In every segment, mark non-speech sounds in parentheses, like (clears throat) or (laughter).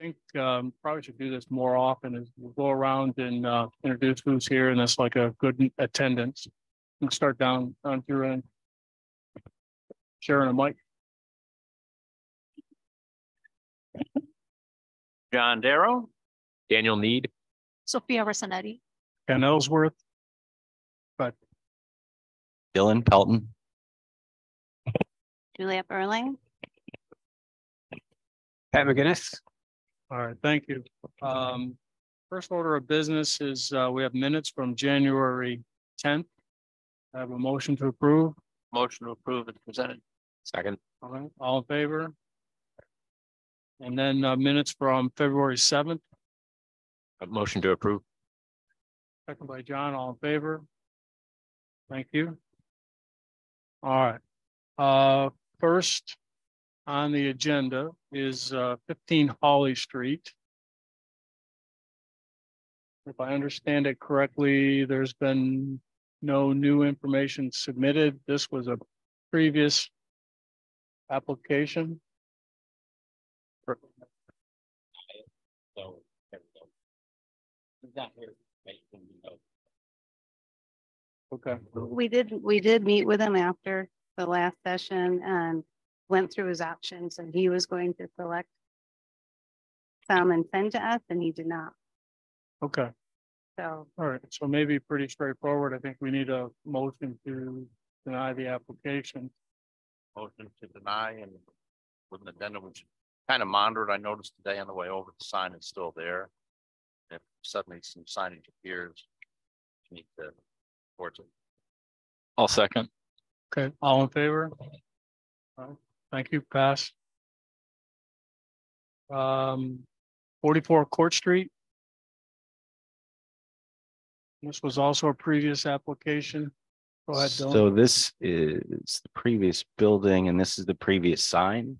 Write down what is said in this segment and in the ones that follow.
think um probably should do this more often is we'll go around and uh introduce who's here and that's like a good attendance. And start down on your end. Sharon and Mike. John Darrow, Daniel Need, Sophia Arsenetti. Ken Ellsworth, But Dylan Pelton, Juliet Burling. Pat McGinnis. All right, thank you. Um, first order of business is uh we have minutes from January tenth. I have a motion to approve. motion to approve is presented. second, All right, all in favor? And then uh minutes from February seventh, a motion to approve. second by John, all in favor? Thank you. All right, uh, first on the agenda is uh fifteen Hawley Street. If I understand it correctly, there's been no new information submitted. This was a previous application. So. Not here. Okay. We did, we did meet with him after the last session and went through his options and he was going to select some and send to us and he did not. Okay, So all right, so maybe pretty straightforward. I think we need a motion to deny the application. Motion to deny and with an addendum, which kind of monitored. I noticed today on the way over, the sign is still there. If suddenly some signage appears, you need to towards it. I'll second. Okay, all in favor? All right, thank you, pass. Um, forty-four Court Street. This was also a previous application. Go ahead, Dylan. So this is the previous building and this is the previous sign.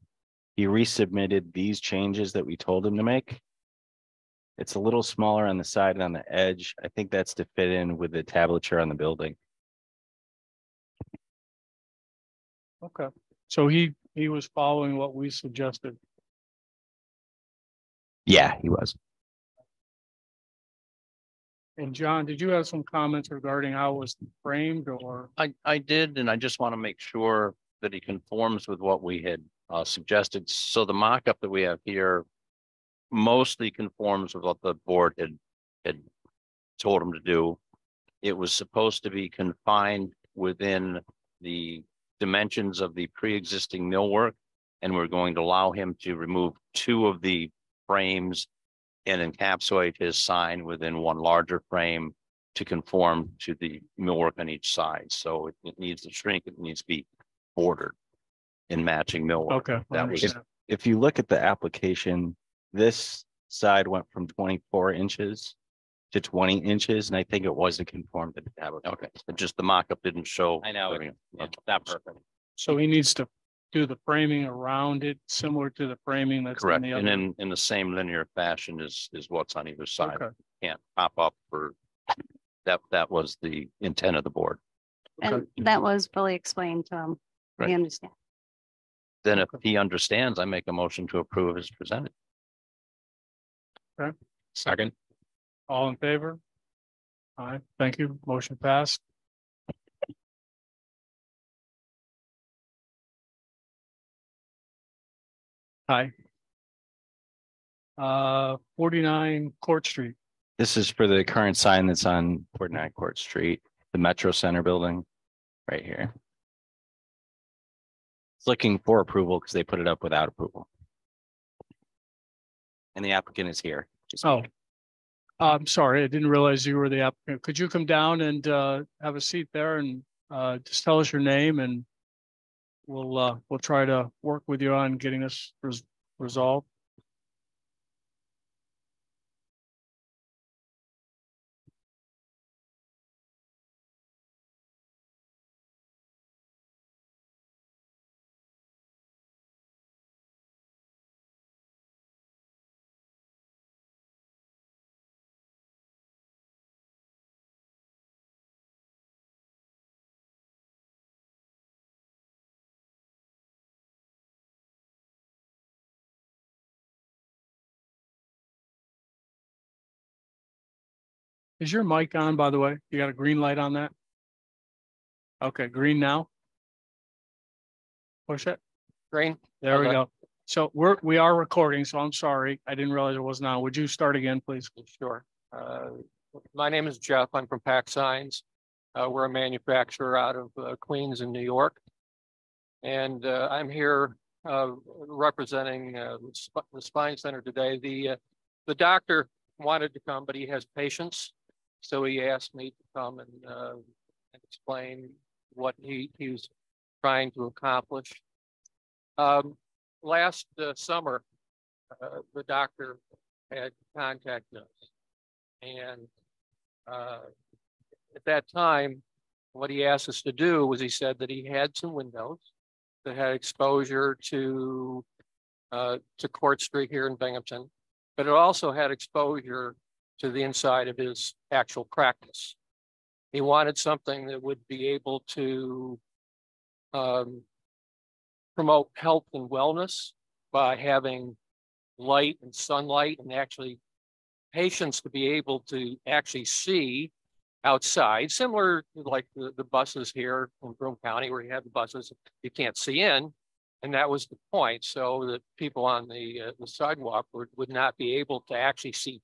He resubmitted these changes that we told him to make. It's a little smaller on the side and on the edge. I think that's to fit in with the tablature on the building. Okay, so he, he was following what we suggested. Yeah, he was. And John, did you have some comments regarding how it was framed or? I, I did, and I just want to make sure that he conforms with what we had uh, suggested. So the mock-up that we have here mostly conforms with what the board had, had told him to do. It was supposed to be confined within the dimensions of the pre-existing millwork. And we're going to allow him to remove two of the frames and encapsulate his sign within one larger frame to conform to the millwork on each side. So it, it needs to shrink, it needs to be bordered in matching millwork. Okay. That was- understand. If you look at the application, this side went from twenty-four inches to twenty inches, and I think it wasn't conformed to the tablature. Okay, but just the mock-up didn't show. I know, everything. Yeah, that perfect. So he needs to do the framing around it, similar to the framing that's in Correct, the and other. in, in the same linear fashion is, is what's on either side. Okay, Can't pop up for, that, that was the intent of the board. and that was fully explained to him. Right. We understand. Then if he understands, I make a motion to approve as presented. Second, all in favor? All right, thank you. Motion passed. Hi. Uh, forty-nine Court Street. This is for the current sign that's on forty-nine Court Street, the Metro Center building, right here. It's looking for approval because they put it up without approval. And the applicant is here. Just- Oh. I'm sorry, I didn't realize you were the applicant. Could you come down and uh have a seat there and uh just tell us your name and we'll uh, we'll try to work with you on getting this res- resolved. Is your mic on, by the way? You got a green light on that? Okay, green now? Push it. Green? There we go. So we're, we are recording, so I'm sorry. I didn't realize it wasn't on. Would you start again, please? Sure. Uh, My name is Jeff. I'm from Pack Signs. Uh, We're a manufacturer out of uh, Queens in New York. And uh, I'm here uh, representing uh, the the Spine Center today. The, uh, the doctor wanted to come, but he has patients. So he asked me to come and uh, explain what he, he was trying to accomplish. Um, Last uh, summer, uh, the doctor had contacted us. And uh, at that time, what he asked us to do was he said that he had some windows that had exposure to uh, to Court Street here in Binghamton, but it also had exposure to the inside of his actual practice. He wanted something that would be able to um, promote health and wellness by having light and sunlight and actually patients to be able to actually see outside, similar to like the, the buses here in Broome County where you have the buses you can't see in. And that was the point, so that people on the, uh, the sidewalk would, would not be able to actually see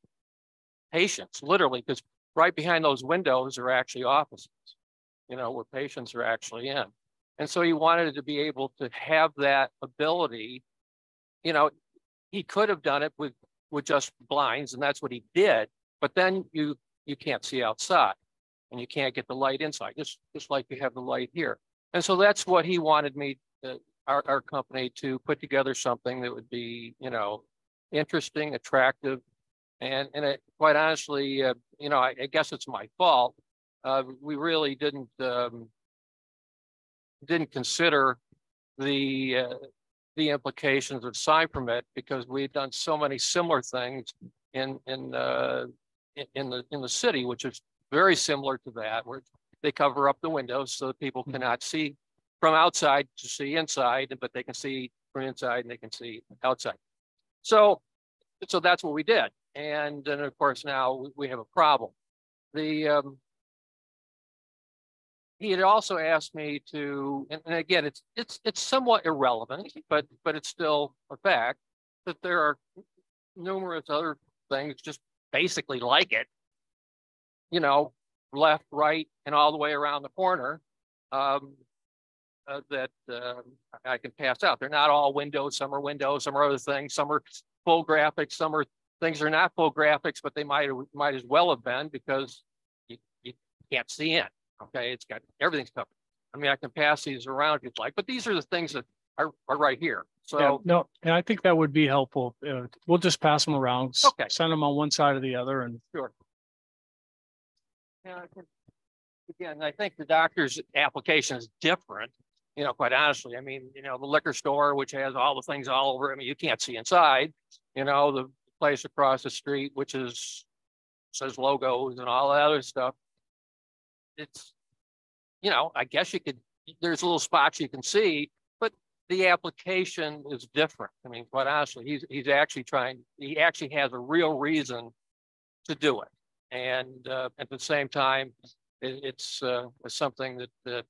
patients, literally, because right behind those windows are actually offices, you know, where patients are actually in. And so he wanted to be able to have that ability, you know, he could have done it with, with just blinds and that's what he did. But then you, you can't see outside and you can't get the light inside, just, just like you have the light here. And so that's what he wanted me, our, our company to put together something that would be, you know, interesting, attractive. And, and it, quite honestly, uh, you know, I, I guess it's my fault. Uh, we really didn't, um, didn't consider the, uh, the implications of sign permit because we've done so many similar things in, in, uh, in, in the, in the city, which is very similar to that, where they cover up the windows so that people cannot see from outside to see inside, but they can see from inside and they can see outside. So, so that's what we did. And then of course now we- have a problem. The, um, he had also asked me to, and, and again, it's, it's, it's somewhat irrelevant, but, but it's still a fact that there are numerous other things just basically like it. You know, left, right, and all the way around the corner. Um, uh, that, uh, I can pass out. They're not all windows. Some are windows, some are other things, some are full graphics, some are things are not full graphics, but they might, might as well have been because you, you can't see in. Okay, it's got, everything's covered. I mean, I can pass these around if you'd like, but these are the things that are, are right here. Yeah, So, no, and I think that would be helpful. Uh, we'll just pass them around. Okay. Send them on one side or the other and sure. Yeah, again, I think the doctor's application is different, you know, quite honestly. I mean, you know, the liquor store, which has all the things all over, I mean, you can't see inside. You know, the place across the street, which is, says logos and all that other stuff. It's, you know, I guess you could, there's little spots you can see, but the application is different. I mean, quite honestly, he's, he's actually trying, he actually has a real reason to do it. And uh, at the same time, it, it's uh, something that uh,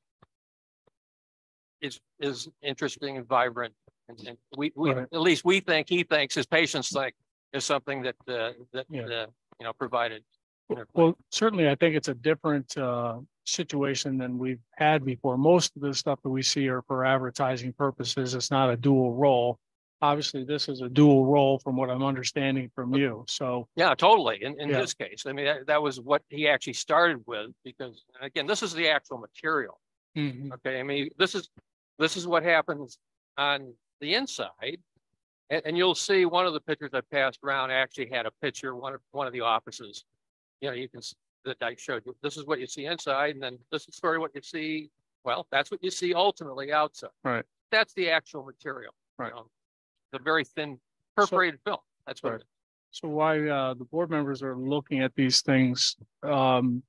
is is interesting and vibrant. And, and we, we Right. at least we think he thinks his patients think is something that uh, that Yeah. uh, you know provided. Well, certainly, I think it's a different uh situation than we've had before. Most of the stuff that we see are for advertising purposes. It's not a dual role. Obviously, this is a dual role from what I'm understanding from you. So, Yeah, totally. In, in Yeah. this case, I mean, that, that was what he actually started with because again, this is the actual material. mhm, Okay, I mean, this is, this is what happens on the inside. And, and you'll see one of the pictures I passed around actually had a picture, one of, one of the offices. You know, you can, that I showed you, this is what you see inside and then this is sort of what you see. Well, that's what you see ultimately outside. Right. That's the actual material. you Right. know, The very thin perforated film. That's what, Right. it is. so why uh the board members are looking at these things, um.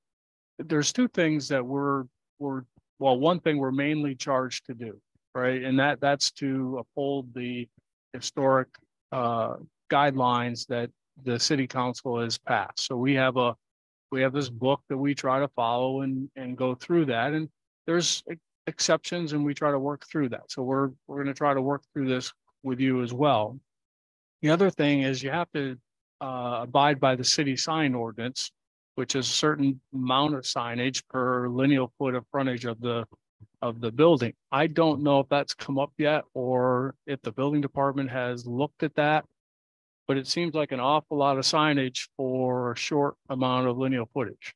There's two things that we're, we're, well, one thing we're mainly charged to do, right? And that, that's to uphold the historic uh guidelines that the city council has passed. So we have a we have this book that we try to follow and, and go through that. And there's exceptions and we try to work through that. So we're, we're gonna try to work through this with you as well. The other thing is you have to uh, abide by the city sign ordinance, which is a certain amount of signage per lineal foot of frontage of the, of the building. I don't know if that's come up yet or if the building department has looked at that. But it seems like an awful lot of signage for a short amount of lineal footage.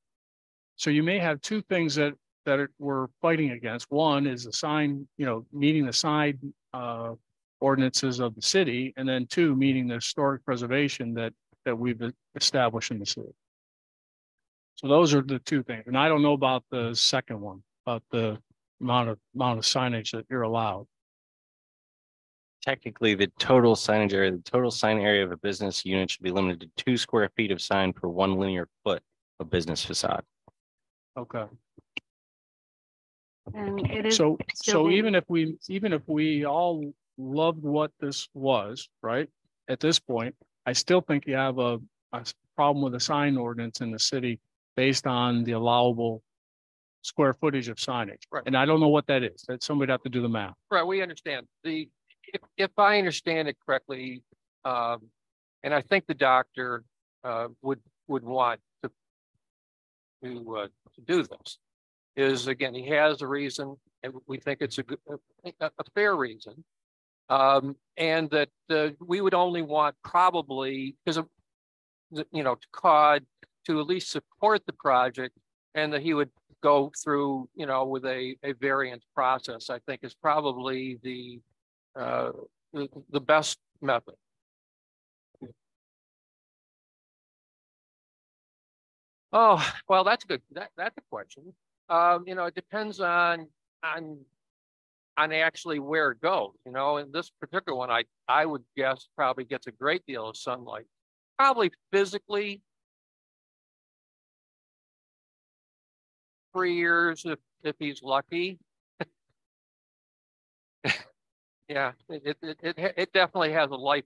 So you may have two things that, that we're fighting against. One is the sign, you know, meeting the side, uh, ordinances of the city, and then two, meeting the historic preservation that, that we've established in the city. So those are the two things. And I don't know about the second one, about the amount of, amount of signage that you're allowed. Technically, the total signage area, the total sign area of a business unit should be limited to two square feet of sign per one linear foot of business facade. Okay. And it is. So, still so being- even if we, even if we all loved what this was, right? At this point, I still think you have a problem with the sign ordinance in the city based on the allowable square footage of signage. Right. And I don't know what that is. That somebody'd have to do the math. Right, we understand. The, if, if I understand it correctly, um, and I think the doctor, uh, would, would want to to, uh, to do this, is again, he has a reason, and we think it's a good, a, a fair reason. Um, and that, uh, we would only want probably, because of, you know, to CAUD, to at least support the project, and that he would go through, you know, with a, a variance process, I think is probably the, uh, the, the best method. Oh, well, that's good. That, that's a question. Um, you know, it depends on, on, on actually where it goes, you know, in this particular one, I, I would guess probably gets a great deal of sunlight. Probably physically, three years if, if he's lucky. (laughs) Yeah, it, it, it, it it definitely has a life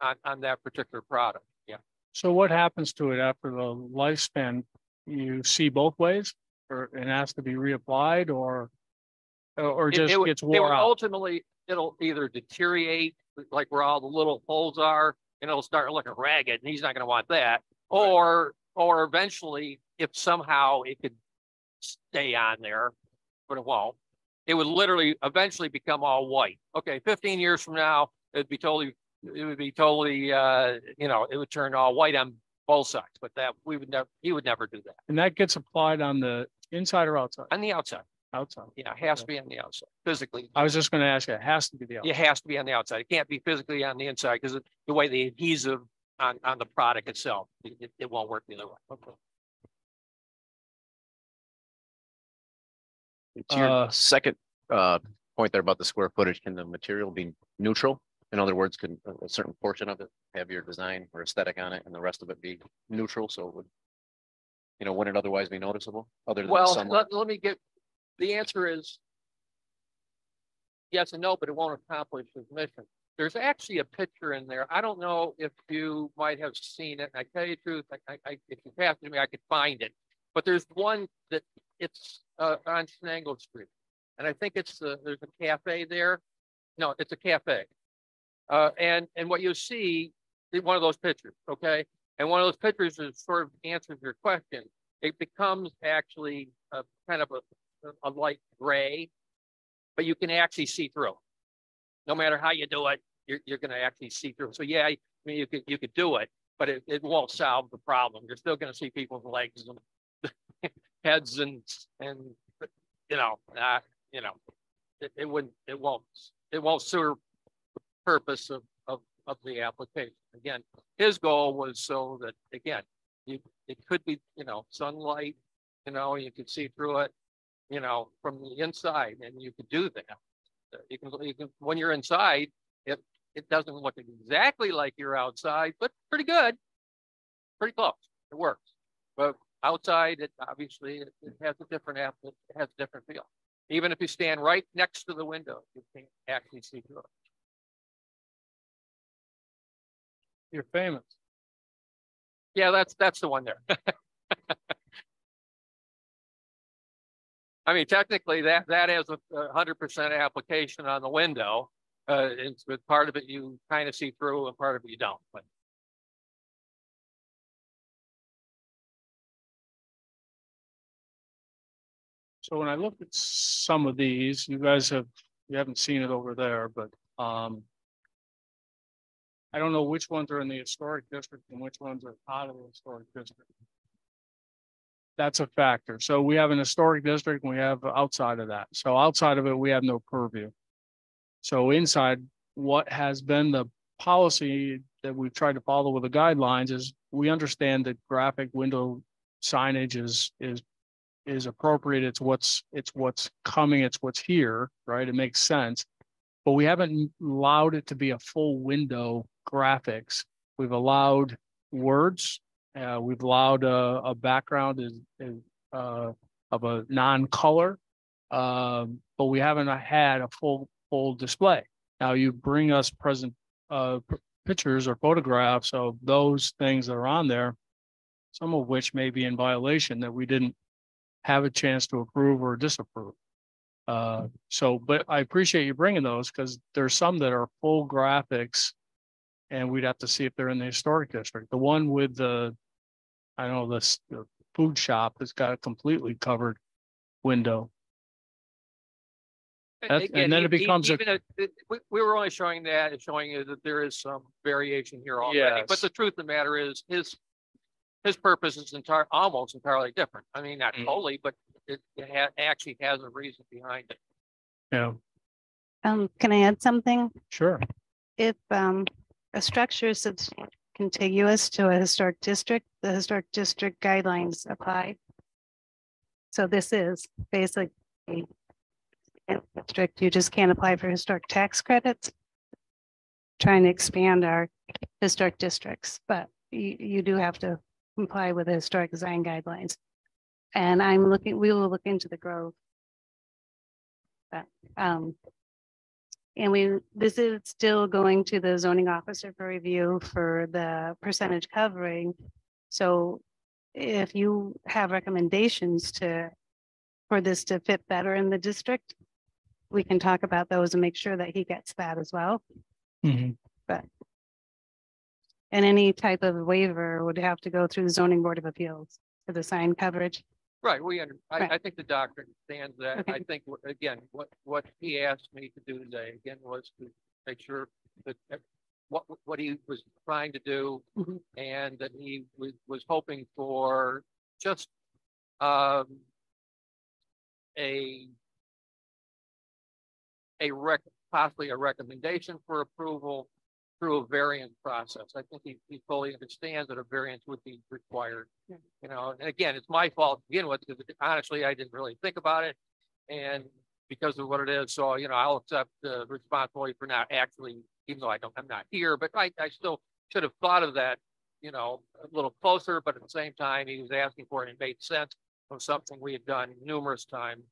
on, on that particular product. Yeah. So what happens to it after the lifespan? You see both ways or, and has to be reapplied or, or just it gets it would wore out? Ultimately, it'll either deteriorate, like where all the little holes are, and it'll start looking ragged, and he's not gonna want that. Or, or eventually, if somehow it could stay on there, but it won't. It would literally eventually become all white. Okay, fifteen years from now, it'd be totally, it would be totally, uh, you know, it would turn all white on both sides, but that, we would never, he would never do that. And that gets applied on the inside or outside? On the outside, Outside. yeah, it has to be on the outside, physically. I was just gonna ask, you, it has to be the outside. It has to be on the outside. It can't be physically on the inside because the way the adhesive on, on the product itself, it, it- it won't work the other way. Okay. To your Uh, second uh point there about the square footage, can the material be neutral? In other words, can a- a certain portion of it have your design or aesthetic on it and the rest of it be neutral, so it would. You know, wouldn't it otherwise be noticeable, other than Well, sunlight? let, let me get, the answer is yes and no, but it won't accomplish its mission. There's actually a picture in there. I don't know if you might have seen it. I tell you the truth, I, I, I- if you pass it to me, I could find it. But there's one that it's, uh, on Shenango Street. And I think it's, uh, there's a cafe there. No, it's a cafe. Uh, and, and what you see, is one of those pictures, okay? And one of those pictures is sort of answers your question. It becomes actually a kind of a, a light gray, but you can actually see through. No matter how you do it, you're, you're gonna actually see through. So yeah, I mean, you could, you could do it, but it, it won't solve the problem. You're still gonna see people's legs and (laughs) heads and, and, you know, uh, you know, it, it wouldn't, it won't, it won't serve the purpose of, of, of the application. Again, his goal was so that, again, you, it could be, you know, sunlight, you know, you could see through it, you know, from the inside, and you could do that. You can, you can, when you're inside, it, it doesn't look exactly like you're outside, but pretty good. Pretty close, it works. But Outside, it obviously it, has a different app, it has a different feel. Even if you stand right next to the window, you can actually see through it. You're famous. Yeah, that's that's the one there. (laughs) I mean, technically, that that is a hundred percent application on the window. Uh, it's, part of it you kind of see through, and part of it you don't. But So when I look at some of these, you guys have, you haven't seen it over there, but, um. I don't know which ones are in the historic district and which ones are out of the historic district. That's a factor. So we have an historic district and we have outside of that. So outside of it, we have no purview. So inside, what has been the policy that we've tried to follow with the guidelines is we understand that graphic window signage is, is is appropriate. It's what's, it's what's coming, it's what's here, right? It makes sense. But we haven't allowed it to be a full window graphics. We've allowed words. Uh, we've allowed a, a background is, is, uh, of a non-color. Um, but we haven't had a full, full display. Now you bring us present, uh, pictures or photographs of those things that are on there. Some of which may be in violation that we didn't have a chance to approve or disapprove. Uh, so, but I appreciate you bringing those because there's some that are full graphics. And we'd have to see if they're in the historic district. The one with the, I don't know, this, the food shop that's got a completely covered window. That's- and then it becomes a- even if- it- We, we were only showing that and showing you that there is some variation here already, but the truth of the matter is his. His purpose is entire, almost entirely different. I mean, not Mhm. totally, but it, it ha- actually has a reason behind it. Yeah, Um, can I add something? sure. If, um, a structure is contiguous to a historic district, the historic district guidelines apply. So this is basically a district, you just can't apply for historic tax credits. Trying to expand our historic districts, but you, you do have to comply with the historic design guidelines. And I'm looking, we will look into the Grove. But, um, and we, this is still going to the zoning officer for review for the percentage covering. So if you have recommendations to, for this to fit better in the district, we can talk about those and make sure that he gets that as well. Mhm. And any type of waiver would have to go through the zoning board of appeals for the sign coverage. Right, we, under- I, Right. I think the doctor understands that. Okay. I think, again, what, what he asked me to do today, again, was to make sure that that what, what he was trying to do Mhm. and that he was, was hoping for just, um, a a rec, possibly a recommendation for approval through a variant process. I think he, he fully understands that a variance would be required. You know, and again, it's my fault to begin with, because honestly, I didn't really think about it. And because of what it is, so, you know, I'll accept the responsibility for not actually, even though I don't, I'm not here, but I, I still should have thought of that, you know, a little closer, but at the same time, he was asking for it, and it made sense of something we had done numerous times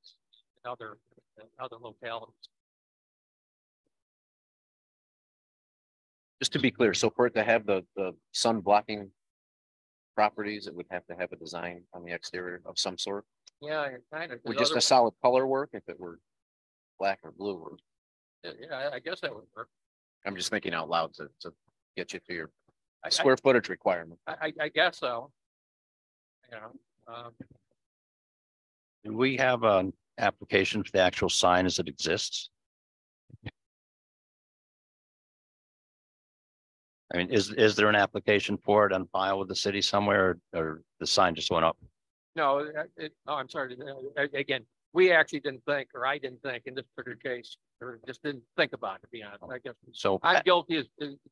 in other, in other localities. Just to be clear, so for it to have the, the sun blocking properties, it would have to have a design on the exterior of some sort. Yeah, kind of. Would just a solid color work if it were black or blue or, Yeah, I- I guess that would work. I'm just thinking out loud to, to get you to your I- I- square footage requirement. I, I, I guess so. You know, um, Do we have an application for the actual sign as it exists? I mean, is, is there an application for it on file with the city somewhere or- or the sign just went up? no, it- it, oh, I'm sorry, uh, again, we actually didn't think, or I didn't think in this particular case, or just didn't think about it, to be honest, I guess. So I'm guilty as,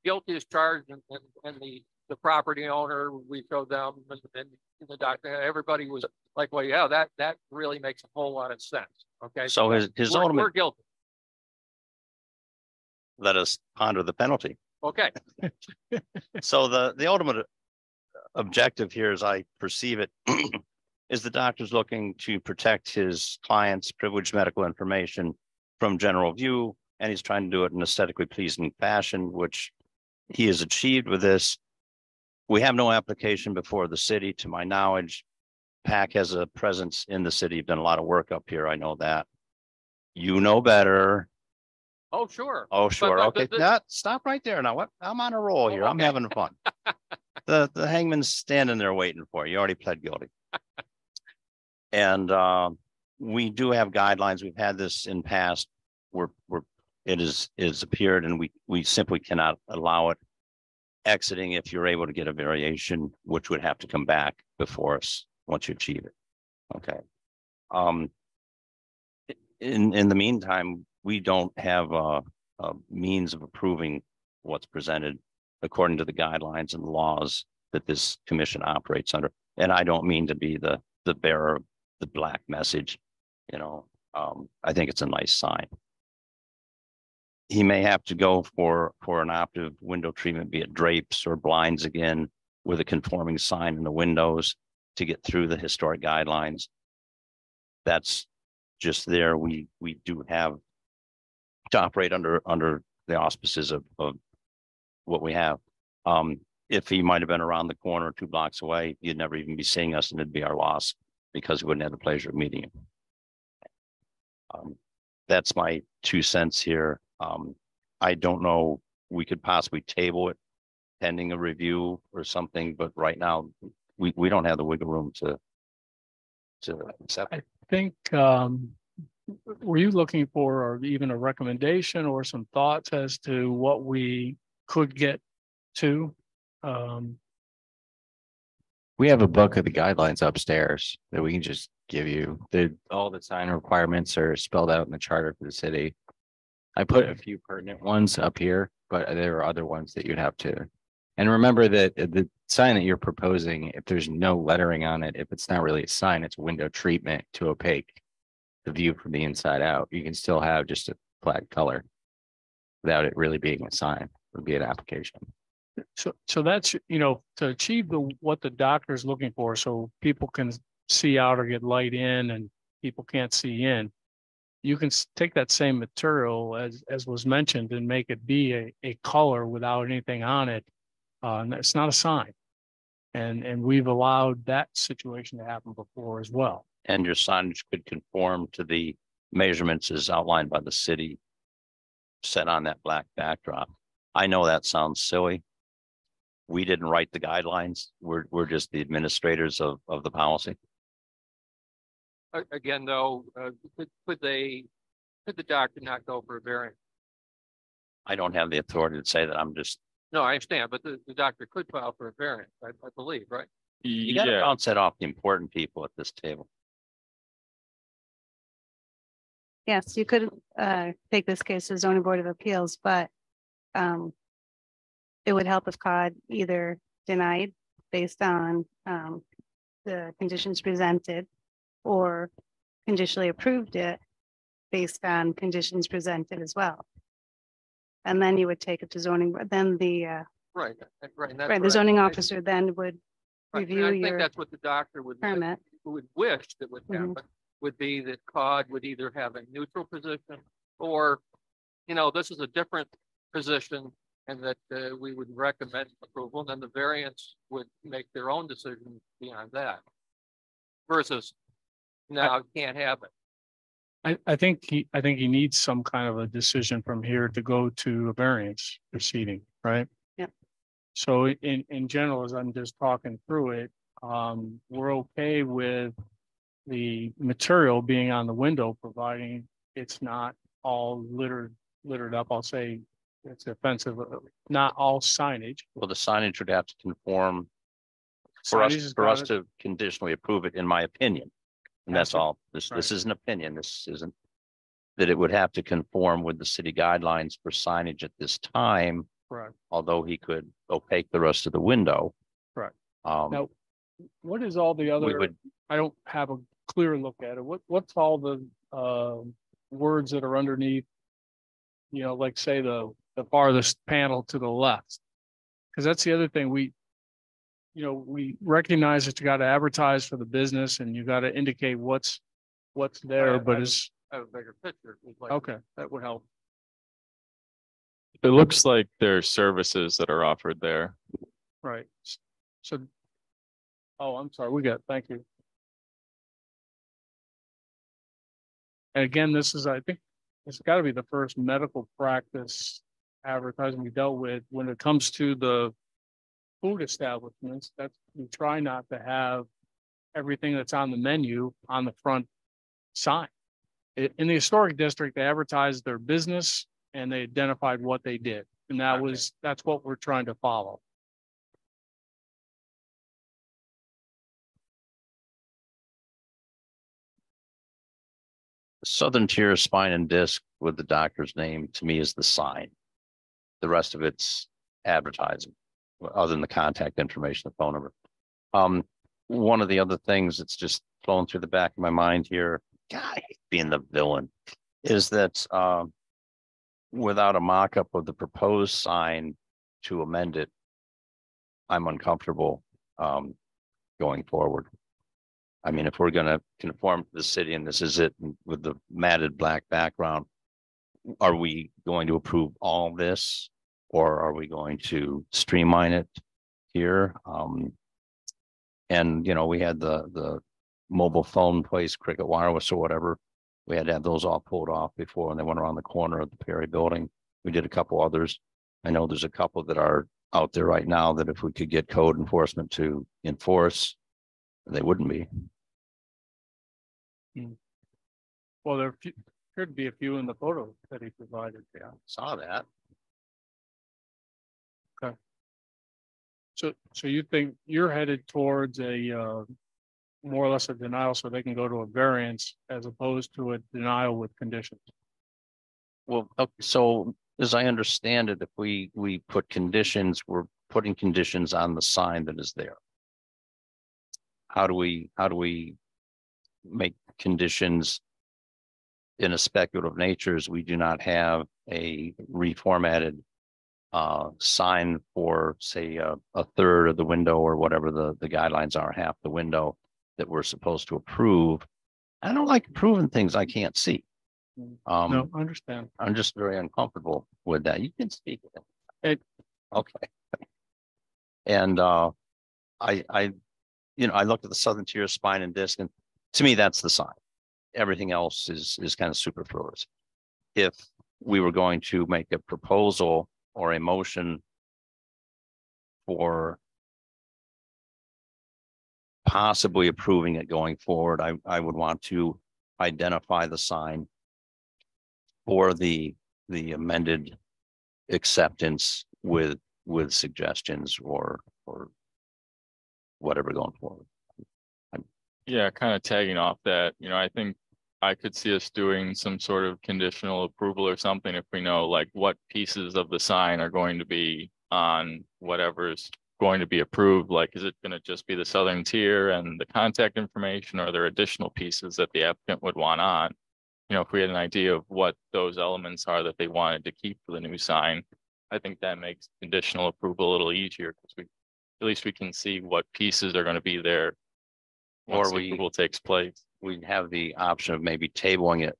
guilty as charged and, and, and the, the property owner, we showed them and, and the doctor, everybody was like, well, yeah, that, that really makes a whole lot of sense, okay? So his, his We're- We're guilty, let us ponder the penalty. Okay, (laughs) So the, the ultimate uh, objective here, as I perceive it, (clears throat) is the doctor's looking to protect his client's privileged medical information from general view, and he's trying to do it in aesthetically pleasing fashion, which he has achieved with this. We have no application before the city, to my knowledge. PAC has a presence in the city, You've done a lot of work up here, I know that. You know better. Oh, sure. Oh, sure, but okay, the- the- that, stop right there now, what, I'm on a roll here, Oh, I'm having fun. (laughs) The, the hangman's standing there waiting for you, you already pled guilty. And, um, we do have guidelines, we've had this in past, we're, we're, it is, is appeared and we, we simply cannot allow it. Exiting if you're able to get a variation, which would have to come back before us, once you achieve it. Okay. Um. In, in the meantime, we don't have a, a means of approving what's presented according to the guidelines and laws that this commission operates under. And I don't mean to be the, the bearer of the black message, you know, um, I think it's a nice sign. He may have to go for, for an optive window treatment, be it drapes or blinds again, with a conforming sign in the windows to get through the historic guidelines. That's just there. We, we do have to operate under, under the auspices of, of what we have. Um, if he might have been around the corner two blocks away, you'd never even be seeing us and it'd be our loss because we wouldn't have the pleasure of meeting him. Um, that's my two cents here. Um, I don't know, we could possibly table it pending a review or something, but right now, we, we don't have the wiggle room to to accept. it. think, um, were you looking for or even a recommendation or some thoughts as to what we could get to? Um, We have a book of the guidelines upstairs that we can just give you. The, all the sign requirements are spelled out in the charter for the city. I put a few pertinent ones up here, but there are other ones that you'd have to. And remember that the sign that you're proposing, if there's no lettering on it, if it's not really a sign, it's window treatment to opaque the view from the inside out. You can still have just a flat color without it really being a sign, would be an application. So, so that's, you know, to achieve the, what the doctor is looking for, so people can see out or get light in and people can't see in. You can take that same material as, as was mentioned and make it be a, a color without anything on it. Uh, and it's not a sign. And, and we've allowed that situation to happen before as well. And your signage could conform to the measurements as outlined by the city. Set on that black backdrop. I know that sounds silly. We didn't write the guidelines. We're, we're just the administrators of, of the policy. Again, though, uh, could, could they, could the doctor not go for a variance? I don't have the authority to say that. I'm just, No, I understand, but the, the doctor could file for a variance, I, I believe, right? you gotta Yeah, bounce that off the important people at this table. Yes, you could uh take this case to zoning board of appeals, but um. It would help if CAUD either denied based on um the conditions presented. Or conditionally approved it based on conditions presented as well. And then you would take it to zoning, then the uh, Right, right. right, the I- zoning I- officer then would right, review I think your that's what the doctor would. would- permit. Would wish that would Mhm. happen, would be that CAUD would either have a neutral position or, you know, this is a different position. And that uh, we would recommend approval, and then the variants would make their own decision beyond that. Versus, now no, can't have it. I, I think he, I think he needs some kind of a decision from here to go to a variance proceeding, right? Yep. So in, in general, as I'm just talking through it, um, we're okay with the material being on the window, providing it's not all littered, littered up, I'll say. It's offensive, uh, not all signage. Well, the signage would have to conform for us, Signage has for us gotta- to conditionally approve it, in my opinion. And that's all. This, this is an opinion. This isn't. That it would have to conform with the city guidelines for signage at this time, Correct. although he could opaque the rest of the window. Correct. Um, Now, what is all the we other? would, I don't have a clear look at it. What, what's all the, um, words that are underneath? You know, like say the, the farthest panel to the left. Cause that's the other thing we, you know, we recognize that you gotta advertise for the business and you gotta indicate what's, what's there, I- but I- it's, Have a bigger picture. Like- okay, that would help. it looks like there are services that are offered there. Right. So. Oh, I'm sorry. We got, thank you. Again, this is, I think, it's got to be the first medical practice advertising we dealt with when it comes to the food establishments. That's, we try not to have everything that's on the menu on the front sign. In the historic district, they advertised their business and they identified what they did. And that Okay. was, that's what we're trying to follow. Southern tier spine and disc with the doctor's name to me is the sign. The rest of it's advertising, other than the contact information, the phone number. Um, one of the other things that's just flowing through the back of my mind here, God, being the villain, is that um. Without a mock-up of the proposed sign to amend it. I'm uncomfortable um going forward. I mean, if we're gonna conform to the city and this is it with the matted black background. Are we going to approve all this? Or are we going to streamline it here? Um. And, you know, we had the, the mobile phone place, Cricket Wireless or whatever. We had to have those all pulled off before and they went around the corner of the Perry Building. We did a couple others. I know there's a couple that are out there right now that if we could get code enforcement to enforce, they wouldn't be. Well, there appeared to be a few in the photo that he provided. Yeah. Saw that. Okay. So, so you think you're headed towards a, uh, more or less a denial so they can go to a variance as opposed to a denial with conditions? Well, okay, so as I understand it, if we, we put conditions, we're putting conditions on the sign that is there. How do we, how do we make conditions in a speculative nature is We do not have a reformatted uh, sign for, say, a, a third of the window or whatever the, the guidelines are, half the window that we're supposed to approve. I don't like approving things I can't see. Um, No, I understand. I'm just very uncomfortable with that. You can speak. It- Okay. And uh, I, I, you know, I looked at the southern tier spine and disc and to me, that's the sign. Everything else is, is kind of superfluous. If we were going to make a proposal or a motion for possibly approving it going forward, I, I would want to identify the sign for the, the amended acceptance with, with suggestions or, or whatever going forward. Yeah, kind of tagging off that, you know, I think I could see us doing some sort of conditional approval or something if we know like what pieces of the sign are going to be on whatever's going to be approved, like is it gonna just be the southern tier and the contact information, or are there additional pieces that the applicant would want on? You know, if we had an idea of what those elements are that they wanted to keep for the new sign, I think that makes conditional approval a little easier, because we, at least we can see what pieces are gonna be there. Or we- approval takes place. We'd have the option of maybe tabling it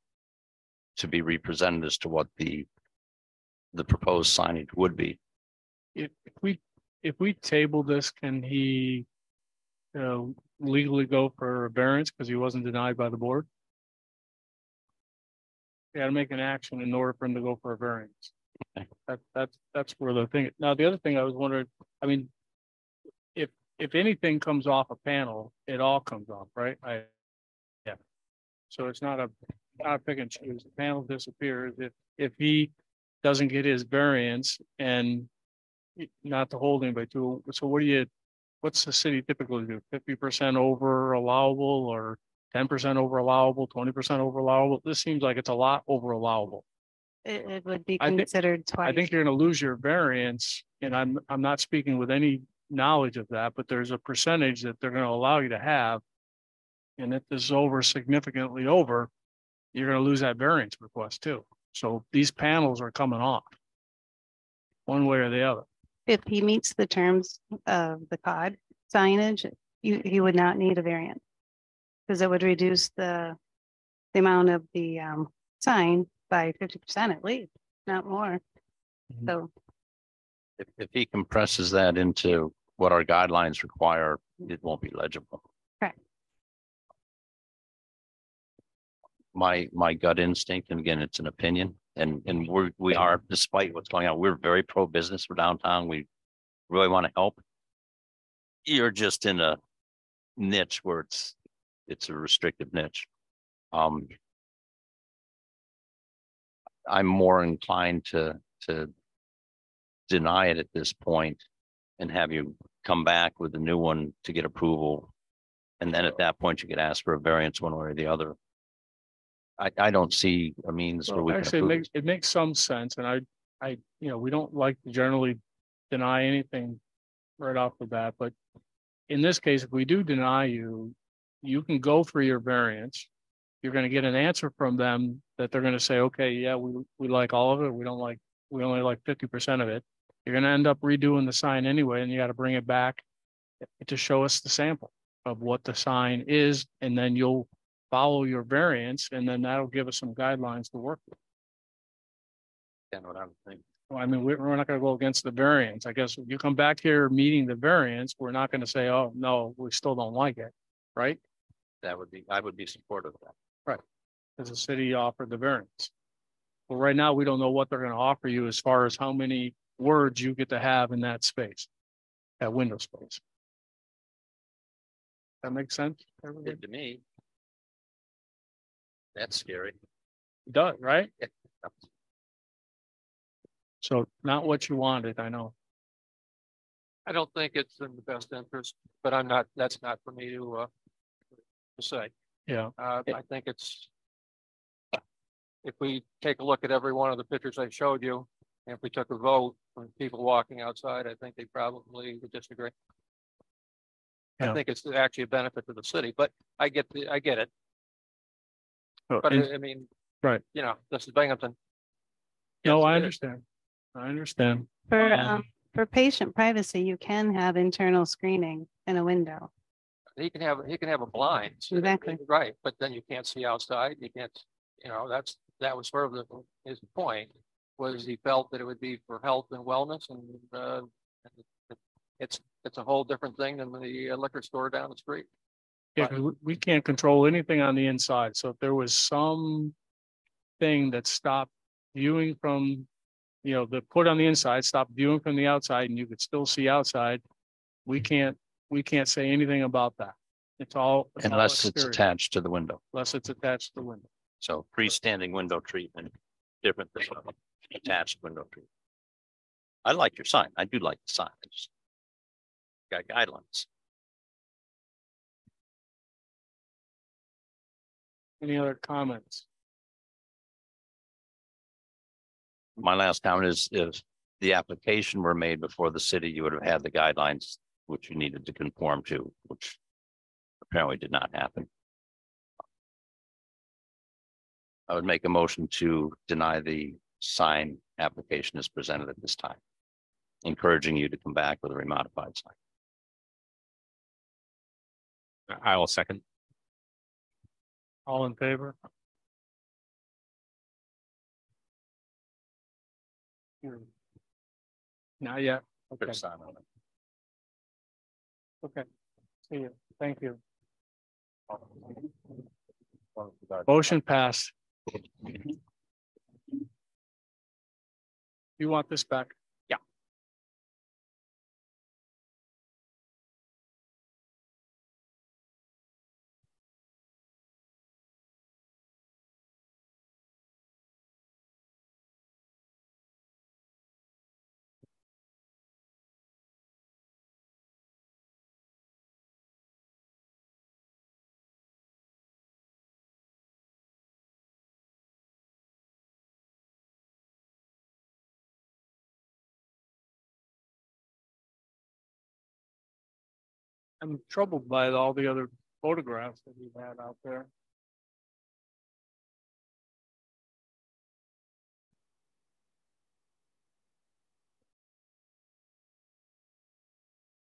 to be represented as to what the the proposed signage would be. If, if we, if we table this, can he uh, legally go for a variance because he wasn't denied by the board? You gotta make an action in order for him to go for a variance. Okay. That, that's, that's where the thing, now, the other thing I was wondering, I mean, if, if anything comes off a panel, it all comes off, right? I. So it's not a, not a pick and choose, the panel disappears. If, if he doesn't get his variance and not to hold by two. so what do you, what's the city typically do? Fifty percent over allowable or ten percent over allowable, twenty percent over allowable? This seems like it's a lot over allowable. It, it would be I considered twice. I think you're gonna lose your variance, and I'm, I'm not speaking with any knowledge of that, but there's a percentage that they're gonna allow you to have. And if this is over significantly over, you're gonna lose that variance request too. So these panels are coming off. One way or the other. If he meets the terms of the CAUD signage, you, he would not need a variant. Because it would reduce the, the amount of the, um, sign by fifty percent at least, not more. Mhm. So If if he compresses that into what our guidelines require, it won't be legible. My, my gut instinct, and again, it's an opinion, and, and we're, we are, despite what's going on, we're very pro-business for downtown. We really want to help. You're just in a niche where it's, it's a restrictive niche. Um. I'm more inclined to, to deny it at this point and have you come back with a new one to get approval. And then at that point, you could ask for a variance one way or the other. I, I don't see a means where Well, we can actually, it approve makes, it makes some sense, and I, I, you know, we don't like to generally deny anything right off the bat, but in this case, if we do deny you, you can go for your variance. You're gonna get an answer from them that they're gonna say, okay, yeah, we, we like all of it, we don't like, we only like fifty percent of it. You're gonna end up redoing the sign anyway, and you gotta bring it back to show us the sample of what the sign is, and then you'll follow your variance, and then that'll give us some guidelines to work with. Kind what I would think. Well, I mean, we're, not gonna go against the variance. I guess if you come back here meeting the variance, we're not gonna say, oh, no, we still don't like it, right? That would be, I would be supportive of that. Right. Because the city offered the variance. But right now, we don't know what they're gonna offer you as far as how many words you get to have in that space. That window space. That makes sense? everybody? Did to me. That's scary. It Does, right? Yeah. So not what you wanted, I know. I don't think it's in the best interest, but I'm not, that's not for me to, uh, to say. Yeah, Uh, It- I think it's. If we take a look at every one of the pictures I showed you, and if we took a vote from people walking outside, I think they probably would disagree. I think it's actually a benefit to the city, but I get the, I get it, Oh, but and- I I mean. Right. You know, this is Binghamton. no, I understand. I understand. For, Um, um, for patient privacy, you can have internal screening in a window. He can have, he can have a blind. Exactly. Right, but then you can't see outside, you can't, you know, that's, that was sort of the, his point. Was he felt that it would be for health and wellness and, uh, it's, it's a whole different thing than the uh, liquor store down the street. Yeah, we, we can't control anything on the inside, so if there was some. Thing that stopped viewing from, you know, the put on the inside, stop viewing from the outside and you could still see outside. We mm-hmm. can't, we can't say anything about that. It's all. it's all Unless it's attached to the window. Unless it's attached to the window. So freestanding window treatment, different than attached window treatment. I like your sign. I do like the sign. I just Got guidelines. Any other comments? My last comment is if the application were made before the city, you would have had the guidelines which you needed to conform to, which apparently did not happen. I would make a motion to deny the sign application as presented at this time. Encouraging you to come back with a remodified sign. I will second. All in favor? Hmm. Not yet. Okay, sign on it. okay. See you. Thank you. Motion passed. You want this back? I'm troubled by all the other photographs that we've had out there.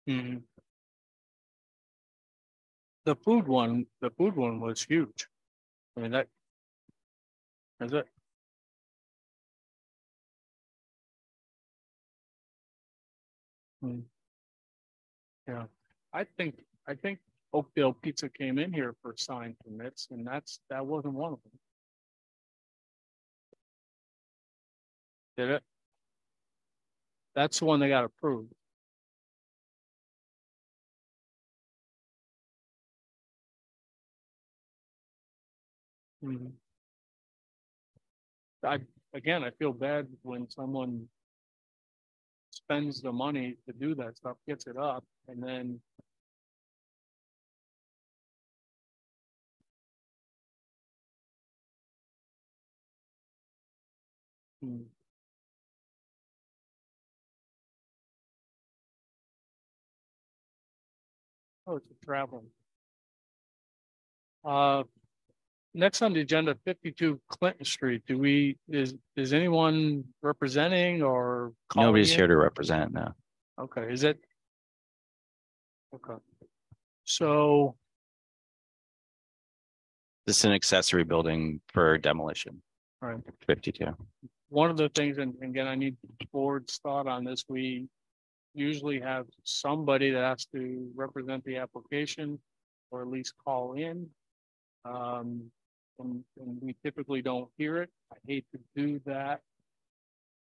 Hmm. The food one, the food one was huge. I mean, that. Is it? Hmm. Yeah. I think I think Oakdale Pizza came in here for sign permits, and that's that wasn't one of them. Did it? That's the one they got approved. Mm-hmm. I again, I feel bad when someone spends the money to do that stuff, gets it up, and then Hmm. Oh, it's a travel. Uh, next on the agenda, fifty-two Clinton Street, do we, is, is anyone representing or? calling Nobody's in? here to represent now. Okay, is it? Okay. So, This is an accessory building for demolition, right, fifty-two. One of the things, and again, I need board's thought on this, we usually have somebody that has to represent the application or at least call in. Um, and, and we typically don't hear it. I hate to do that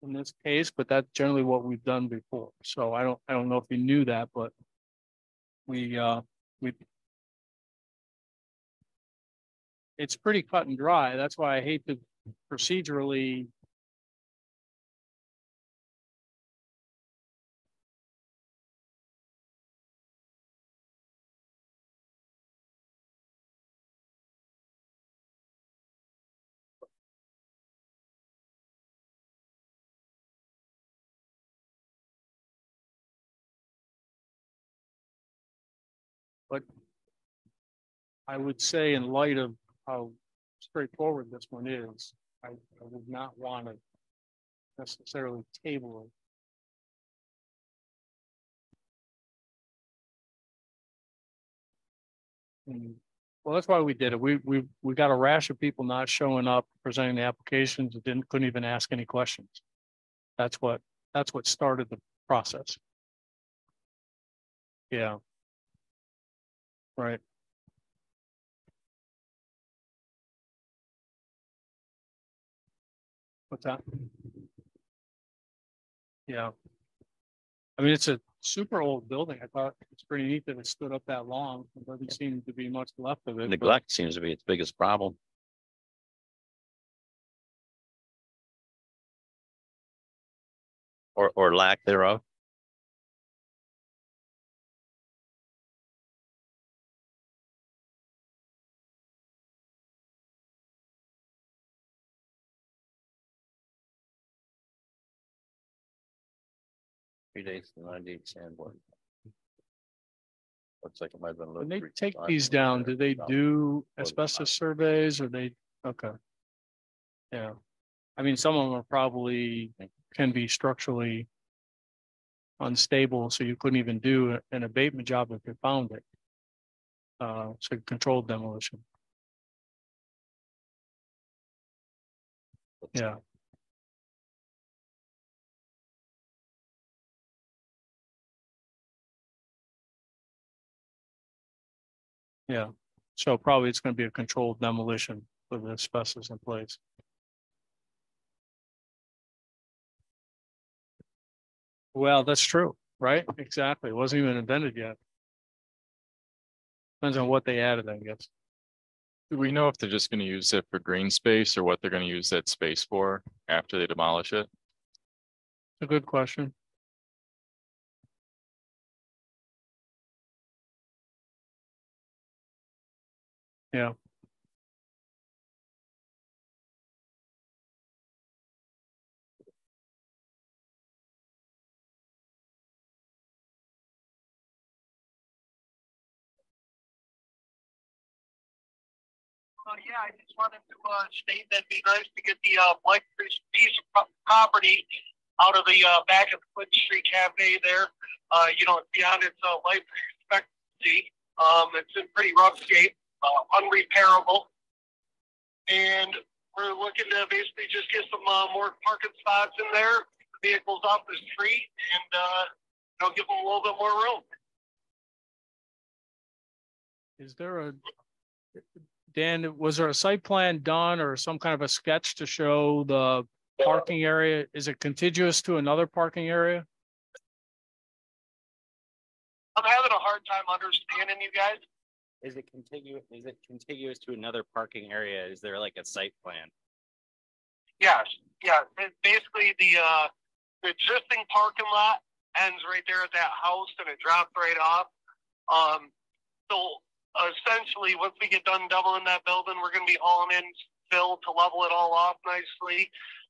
in this case, but that's generally what we've done before. So I don't, I don't know if you knew that, but we, uh, we it's pretty cut and dry. That's why I hate to procedurally But I would say in light of how straightforward this one is, I, I would not want to necessarily table it. Well, that's why we did it. We, we, we got a rash of people not showing up, presenting the applications, and didn't, couldn't even ask any questions. That's what, that's what started the process. Yeah. Right. What's that? Yeah. I mean, it's a super old building. I thought it's pretty neat that it stood up that long. There doesn't seem to be much left of it. Neglect seems to be its biggest problem. Or, or lack thereof. Three days, ninety sandboard. Looks like it might have been. a When they take these down, do they do asbestos surveys or they, okay. Yeah, I mean, some of them are probably, can be structurally unstable, so you couldn't even do an abatement job if you found it. Uh, so controlled demolition. Yeah. Yeah, so probably it's gonna be a controlled demolition with the asbestos in place. Well, that's true, right? Exactly. It wasn't even invented yet. Depends on what they added, I guess. Do we know if they're just gonna use it for green space or what they're gonna use that space for after they demolish it? A good question. Yeah. Uh, yeah, I just wanted to, uh, state that'd be nice to get the, uh, Black piece of property out of the, uh, back of the Clinton Street Cafe there. Uh, you know, it's beyond its, uh, life expectancy. Um, it's in pretty rough shape, uh, unrepairable. And we're looking to basically just get some, uh, more parking spots in there, vehicles off the street and, uh, you know, give them a little bit more room. Is there a, Dan, was there a site plan done or some kind of a sketch to show the parking area, is it contiguous to another parking area? I'm having a hard time understanding you guys. Is it contiguous, is it contiguous to another parking area? Is there like a site plan? Yes, yeah, it's basically the, uh, the existing parking lot ends right there at that house and it drops right off. Um, so essentially, once we get done doubling that building, we're gonna be hauling in fill to level it all off nicely.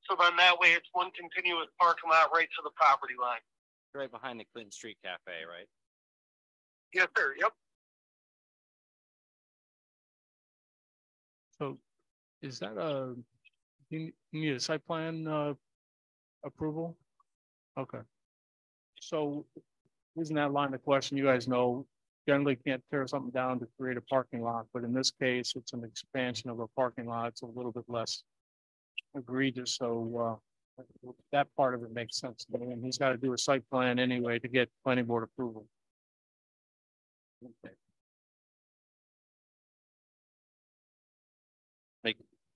So then that way it's one continuous parking lot right to the property line. Right behind the Clinton Street Cafe, right? Yes, sir, yep. So is that a, you need a site plan, uh, approval? Okay. So isn't that line of question, you guys know generally can't tear something down to create a parking lot, but in this case, it's an expansion of a parking lot. It's a little bit less egregious, so, uh, that part of it makes sense to me, and he's got to do a site plan anyway to get planning board approval. Make,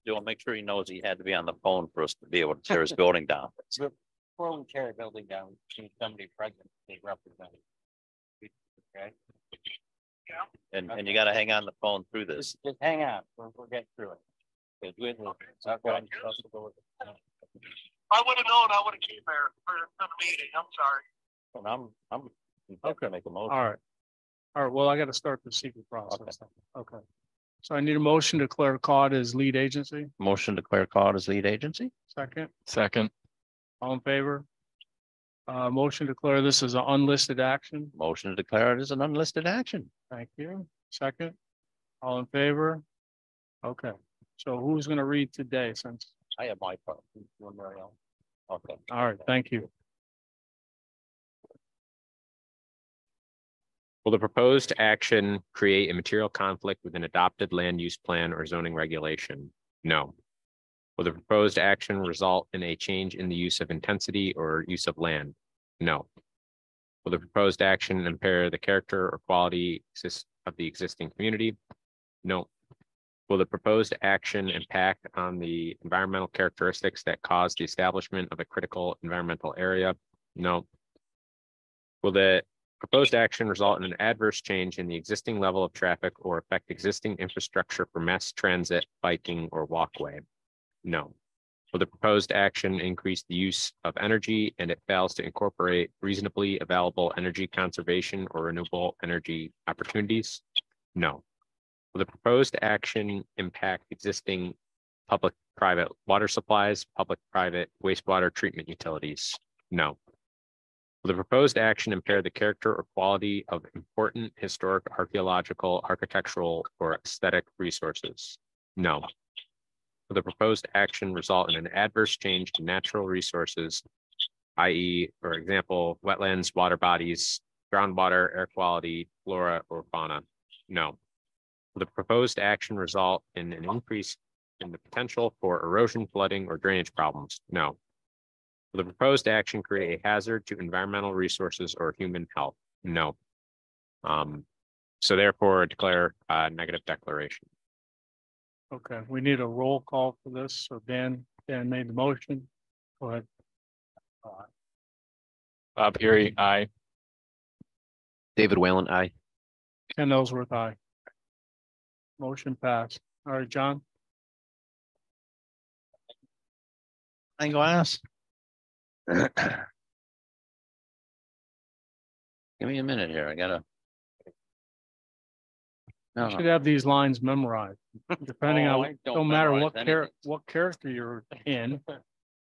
do make sure he knows he had to be on the phone for us to be able to tear his (laughs) building down. Before we tear a building down, we need somebody present, they represent. Okay, And, and you gotta hang on the phone through this. just, just hang on, we're, we're getting through it. Okay, good. Okay. I would have known, I would have came there for for the meeting, I'm sorry. And I'm, I'm. Okay, make a motion. All right. All right, well, I got to start the SEQR process. Okay. So I need a motion to declare CAUD as lead agency. Motion to declare CAUD as lead agency? Second, Second, all in favor? Uh, motion to declare this as an unlisted action. Motion to declare it as an unlisted action. Thank you. Second, all in favor? Okay, so who's going to read today since, I have my part. One more, yeah. Okay. all right, thank you. Will the proposed action create a material conflict with an adopted land use plan or zoning regulation? No. Will the proposed action result in a change in the use of intensity or use of land? No. Will the proposed action impair the character or quality of the existing community? No. Will the proposed action impact on the environmental characteristics that cause the establishment of a critical environmental area? No. Will the proposed action result in an adverse change in the existing level of traffic or affect existing infrastructure for mass transit, biking, or walkway? No. Will the proposed action increase the use of energy and it fails to incorporate reasonably available energy conservation or renewable energy opportunities? No. Will the proposed action impact existing public-private water supplies, public-private wastewater treatment utilities? No. Will the proposed action impair the character or quality of important historic, archaeological, architectural, or aesthetic resources? No. Will the proposed action result in an adverse change to natural resources, i.e., for example, wetlands, water bodies, groundwater, air quality, flora, or fauna? No. Will the proposed action result in an increase in the potential for erosion, flooding, or drainage problems? No. Will the proposed action create a hazard to environmental resources or human health? No. Um, so therefore declare a negative declaration. Okay, we need a roll call for this. So Dan, Dan made the motion. Go ahead. Bob Perry, aye. David Whalen, aye. Ken Ellsworth, aye. Motion passed. All right, John, I go ask. Give me a minute here. I gotta. you No, should have these lines memorized, depending Oh, on, don't no matter memorize what character, anything. what character you're (laughs) in.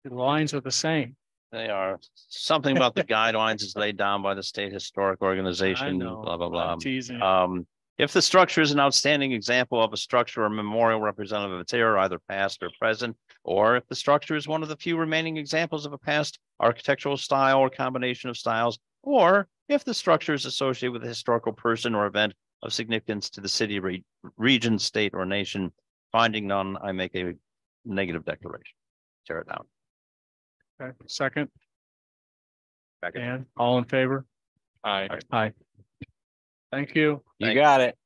The lines are the same. they are something about the (laughs) guidelines is laid down by the State Historic I Organization, know. blah, blah, I'm blah. Teasing. Um, if the structure is an outstanding example of a structure or memorial representative of its era, either past or present, or if the structure is one of the few remaining examples of a past architectural style or combination of styles, or if the structure is associated with a historical person or event of significance to the city, re- region, state, or nation, finding none, I make a negative declaration. Tear it down. Okay, second, Second. Dan, all in favor? Aye. Aye. Thank you. You got it.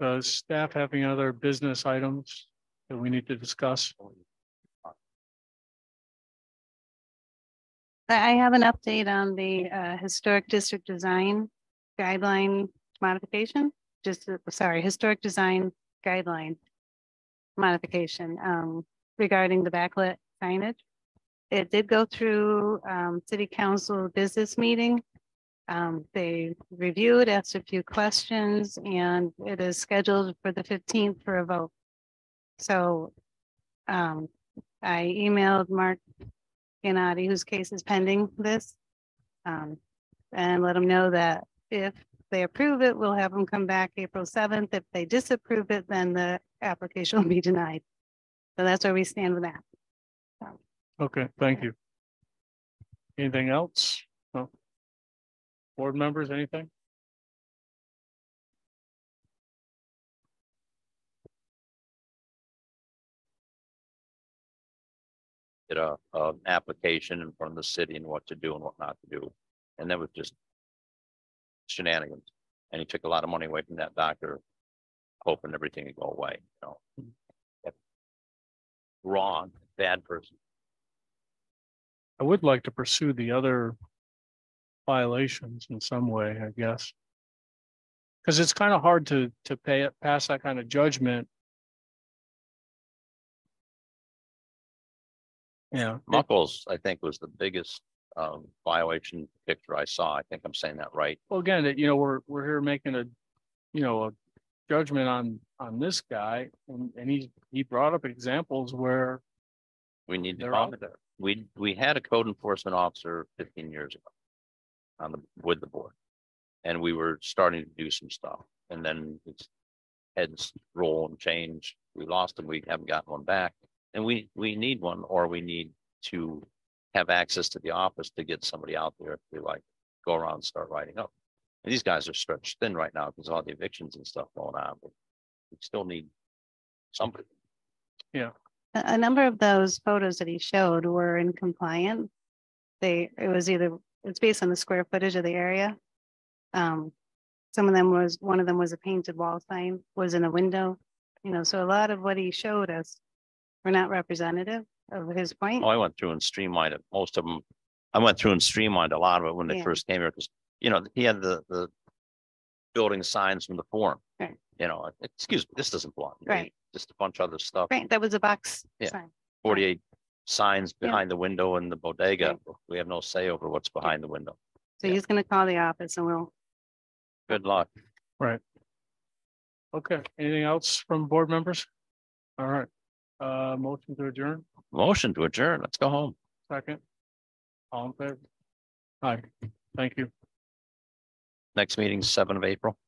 Does staff have any other business items that we need to discuss? I have an update on the uh, historic district design guideline modification, just, uh, sorry, historic design guideline modification um, regarding the backlit signage. It did go through um, city council business meeting. Um, They reviewed, asked a few questions, and it is scheduled for the fifteenth for a vote. So um, I emailed Mark Gennady, whose case is pending this. Um, and let him know that if they approve it, we'll have them come back April seventh. If they disapprove it, then the application will be denied. So that's where we stand with that. Okay, thank you. Anything else? No. Board members, anything? Get a, a application in front of the city and what to do and what not to do. And that was just shenanigans. And he took a lot of money away from that doctor, hoping everything would go away, you know. Hmm. Yep. Wrong, bad person. I would like to pursue the other violations in some way, I guess. Because it's kind of hard to, to pay it, pass that kind of judgment. Yeah, Muckles, I think, was the biggest um violation picture I saw. I think I'm saying that right. well, again, you know, we're, we're here making a, you know, a judgment on, on this guy. And, and he, he brought up examples where, We need to They're talk out there. We, we had a code enforcement officer fifteen years ago. On the, with the board. And we were starting to do some stuff and then it's. Heads roll and change. We lost them. We haven't gotten one back. And we, we need one or we need to. Have access to the office to get somebody out there if to like go around and start writing up. And these guys are stretched thin right now because all the evictions and stuff going on, but we still need. Somebody. Yeah. a number of those photos that he showed were in compliance. They, it was either, it's based on the square footage of the area. Um, some of them was, one of them was a painted wall sign, was in a window, you know, so a lot of what he showed us were not representative of his point. Oh, I went through and streamlined it, most of them. I went through and streamlined a lot of it when they Yeah. first came here, because, you know, he had the, the. Building signs from the forum. Right. You know, excuse me, this doesn't belong. Right. Just a bunch of other stuff, Right, that was a box Yeah. sign. forty-eight signs Yeah. behind the window in the bodega. Right. We have no say over what's behind the window. So Yeah. he's gonna call the office and we'll, Good luck. Right. Okay, anything else from board members? All right, uh, motion to adjourn, Motion to adjourn. Let's go home. second. All in favor? Hi, thank you. Next meeting, seven of April.